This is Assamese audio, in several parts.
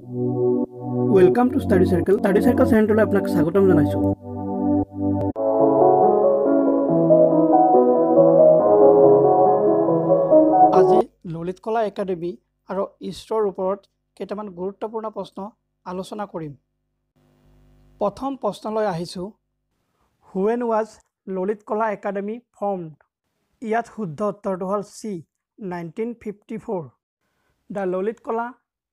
Welcome to study circle study circle চেনেলটোলৈ আপোনাক স্বাগতম জনাইছোঁ। আজি ললিত কলা একাডেমী আৰু ইছৰোৰ ওপৰত কেইটামান গুৰুত্বপূৰ্ণ প্ৰশ্ন আলোচনা কৰিম। প্ৰথম প্ৰশ্নলৈ আহিছোঁ when was Lalit Kala academy formed ইয়াত শুদ্ধ উত্তৰটো হ'ল C nineteen fifty four the Lalit Kala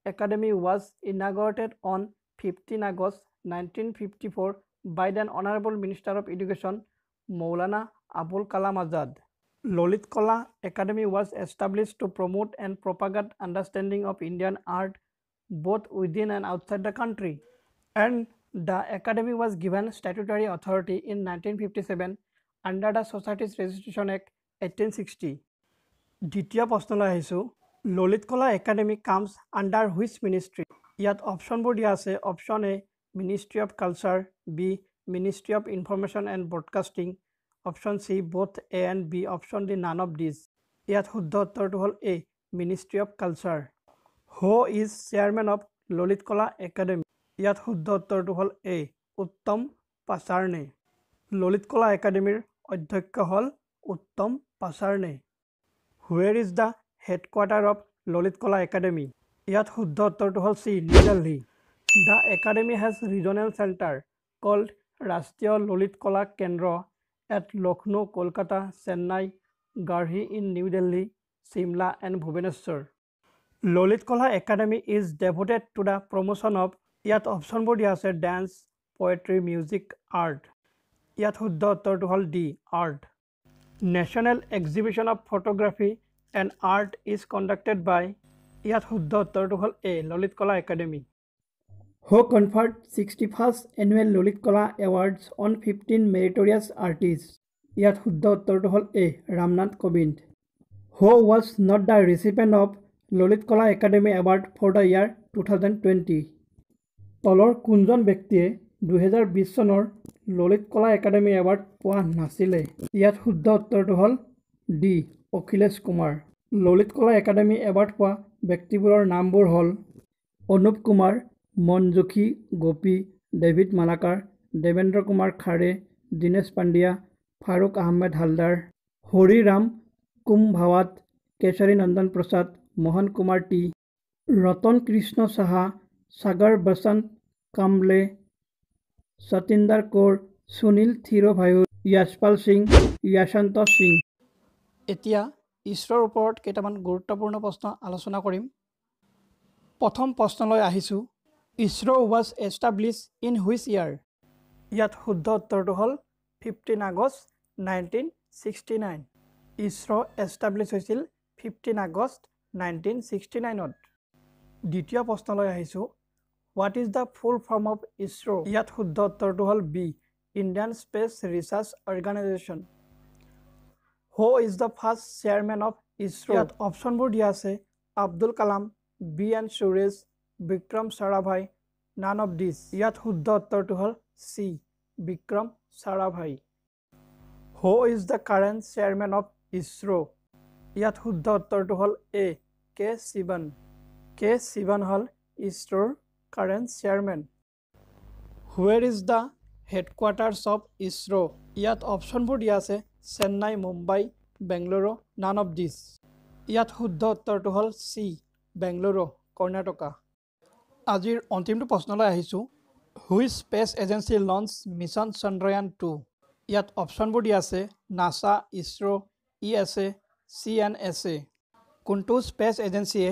Academy was inaugurated on fifteen August nineteen fifty four by then honourable minister of education Maulana Abul Kalam Azad Lalit Kala academy was establish to promote and propagate understanding of Indian art both within and outside the country. And the Academy was given statutory authority in 1957 under the Societies Registration Act 1860. দ্বিতীয় প্ৰশ্নলৈ আহিছোঁ Lalit Kala academy comes under which ministry. ইয়াত অপশ্যনবোৰ দিয়া আছে option A ministry of culture B ministry of information and broadcasting option C both A and B option D none of this ইয়াত শুদ্ধ উত্তৰটো হ'ল A ministry of culture who is chairman of Lalit Kala academy? ইয়াত শুদ্ধ উত্তৰটো হ'ল এ উত্তম পাচাৰ্ণে ললিত কলা একাডেমীৰ অধ্যক্ষ হ'ল Uttam Pacharne where is the headquarter of Lalit Kala academy ইয়াত শুদ্ধ উত্তৰটো হ'ল C new Delhi the academy has regional centre called Rashtriya Lalit Kala Kendra at Lucknow Kolkata Chennai Garhi in new Delhi Shimla and Bhubaneswar Lalit Kala academy is devoted to the promotion of ইয়াত অপশ্যনবোৰ দিয়া আছে ডেন্স পয়েট্ৰি মিউজিক আৰ্ট ইয়াত শুদ্ধ উত্তৰটো হ'ল D art national exhibition of photography and art is conducted by ইয়াত শুদ্ধ উত্তৰটো হ'ল A Lalit Kala academy who conferred sixty first annual Lalit Kala awards on fifteen meritorious artist ইয়াত শুদ্ধ উত্তৰটো হ'ল A Ramnath Kovind who was not the recipient of Lalit Kala academy award for the year two thousand twenty তলৰ কোনজন ব্যক্তিয়ে দুহেজাৰ বিছ চনৰ ললিত কলা একাডেমী এৱাৰ্ড পোৱা নাছিলে ইয়াত শুদ্ধ উত্তৰটো হ'ল D Akhilesh Kumar. Lalit Kala academy award পোৱা ব্যক্তিবোৰৰ নামবোৰ হ'ল অনুপ কুমাৰ মনজুখী গোপী ডেভিড মালাকাৰ দেৱেন্দ্ৰ কুমাৰ খাৰে দীনেশ পাণ্ডিয়া ফাৰুক আহমেদ হালদাৰ হৰিৰাম কুম্ভাৱাত কেশৰী নন্দন প্ৰসাদ মোহন কুমাৰ টি ৰতন কৃষ্ণ সাহা সাগৰ বসন্ত কাম্বলে সতীন্দাৰ কৌৰ সুনীল থিৰোভায়ু য়াশপাল সিং য়াশন্ত সিং। এতিয়া ইছৰোৰ ওপৰত কেইটামান গুৰুত্বপূৰ্ণ প্ৰশ্ন আলোচনা কৰিম। প্ৰথম প্ৰশ্নলৈ আহিছোঁ ISRO was establish in which year? ইয়াত শুদ্ধ উত্তৰটো হ'ল fifteen August nineteen sixty nine. ISRO establish হৈছিল ফিফটিন আগষ্ট নাইনটিন ছিক্সটি নাইনত। দ্বিতীয় প্ৰশ্নলৈ আহিছোঁ what is the full form of ISRO? ইয়াত শুদ্ধ উত্তৰটো হ'ল B Indian space research organisation. Who is the first chairman of ISRO ইয়াত অপশ্যনবোৰ দিয়া আছে Abdul Kalam B N Suresh Vikram Sarabhai none of this ইয়াত শুদ্ধ উত্তৰটো হ'ল C Vikram Sarabhai who is the current chairman of ISRO ইয়াত শুদ্ধ উত্তৰটো হ'ল এ কে শিৱন কে শিৱন হ'ল ইছৰোৰ current chairman where is the headquarters of ISRO ইয়াত অপশ্যনবোৰ দিয়া আছে Chennai Mumbai Bengaluru none of these ইয়াত শুদ্ধ উত্তৰটো হ'ল চি বেংগলুৰু কৰ্ণাটকা। আজিৰ অন্তিমটো প্ৰশ্নলৈ আহিছোঁ which space agency launch mission Chandrayaan two ইয়াত অপশ্যনবোৰ দিয়া আছে NASA ISRO E S A C N S A কোনটো স্পেচ এজেঞ্চিয়ে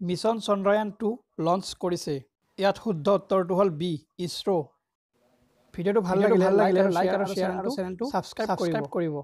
মিছন চন্দ্ৰয়ান টু লঞ্চ কৰিছে? ইয়াত শুদ্ধ উত্তৰটো হ'ল বি ইছৰো ভিডিঅ'টো ভাল লাগিলে লাইক আৰু শ্বেয়াৰ আৰু চেনেলটো ছাবস্ক্ৰাইব কৰিব।